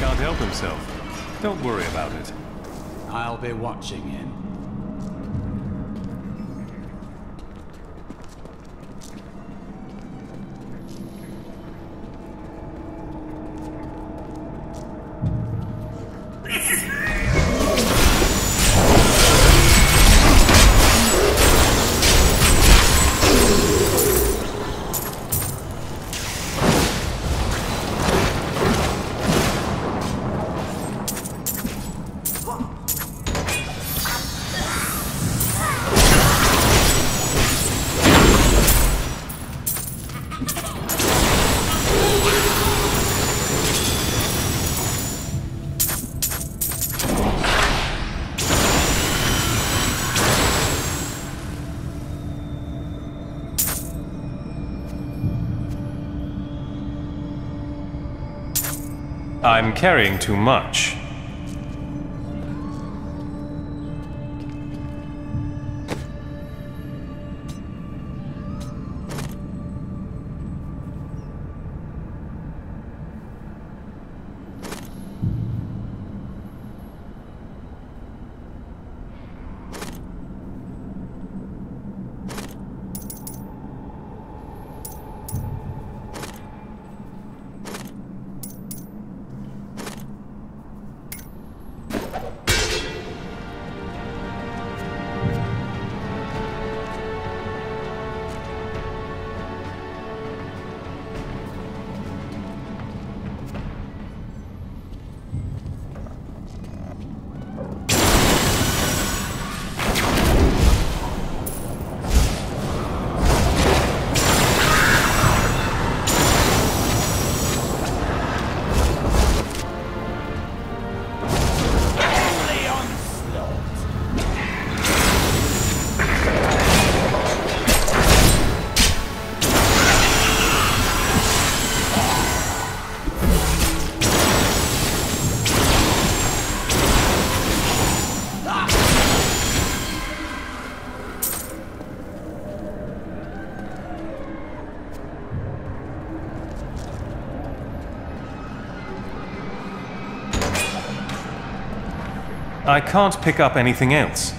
can't help himself. Don't worry about it. I'll be watching him. I'm carrying too much. I can't pick up anything else.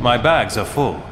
My bags are full.